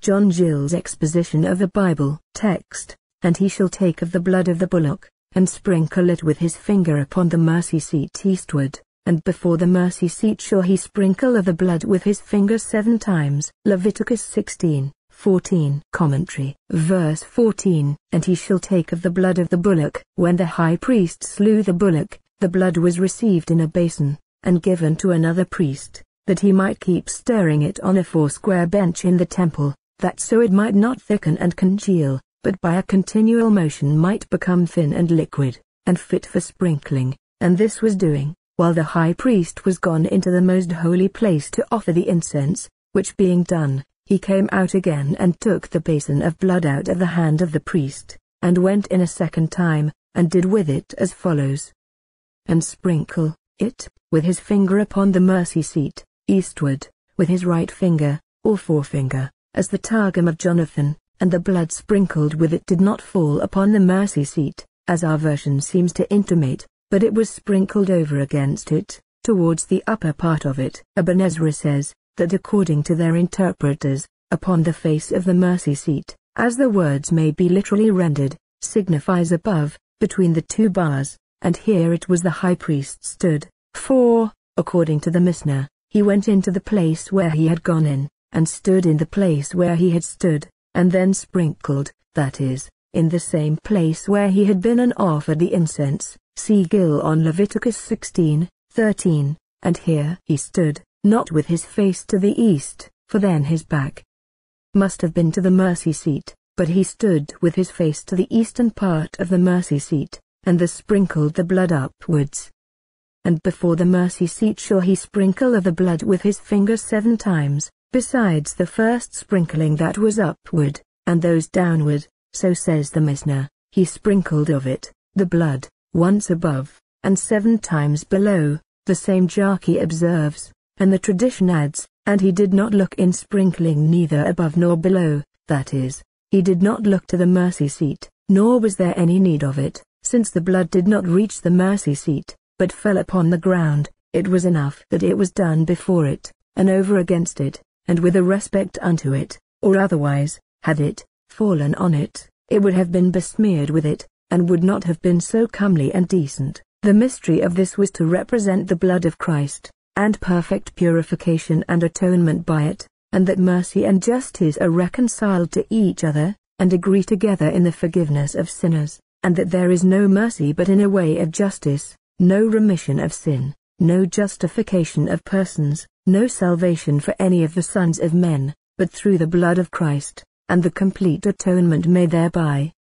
John Gill's exposition of the Bible text, and he shall take of the blood of the bullock, and sprinkle it with his finger upon the mercy seat eastward, and before the mercy seat shall he sprinkle of the blood with his finger seven times. Leviticus 16. 14 Commentary Verse 14 And he shall take of the blood of the bullock. When the high priest slew the bullock, the blood was received in a basin, and given to another priest, that he might keep stirring it on a foursquare bench in the temple, that so it might not thicken and congeal, but by a continual motion might become thin and liquid, and fit for sprinkling, and this was doing, while the high priest was gone into the most holy place to offer the incense, which being done, he came out again and took the basin of blood out of the hand of the priest, and went in a second time, and did with it as follows. And sprinkle it, with his finger upon the mercy seat, eastward, with his right finger, or forefinger, as the Targum of Jonathan, and the blood sprinkled with it did not fall upon the mercy seat, as our version seems to intimate, but it was sprinkled over against it, towards the upper part of it. Ibn Ezra says, that according to their interpreters, upon the face of the mercy seat, as the words may be literally rendered, signifies above, between the two bars, and here it was the high priest stood, for, according to the Mishnah, he went into the place where he had gone in, and stood in the place where he had stood, and then sprinkled, that is, in the same place where he had been and offered the incense, see Gill on Leviticus 16, 13, and here he stood, not with his face to the east, for then his back must have been to the mercy seat, but he stood with his face to the eastern part of the mercy seat, and the sprinkled the blood upwards. And before the mercy seat shall he sprinkle of the blood with his finger seven times, besides the first sprinkling that was upward, and those downward, so says the Mishnah, he sprinkled of it, the blood, once above, and seven times below, the same Jarchi observes, and the tradition adds, and he did not look in sprinkling neither above nor below, that is, he did not look to the mercy seat, nor was there any need of it, since the blood did not reach the mercy seat, but fell upon the ground, it was enough that it was done before it, and over against it, and with a respect unto it, or otherwise, had it fallen on it, it would have been besmeared with it, and would not have been so comely and decent. The mystery of this was to represent the blood of Christ, and perfect purification and atonement by it, and that mercy and justice are reconciled to each other, and agree together in the forgiveness of sinners, and that there is no mercy but in a way of justice, no remission of sin, no justification of persons, no salvation for any of the sons of men, but through the blood of Christ, and the complete atonement made thereby.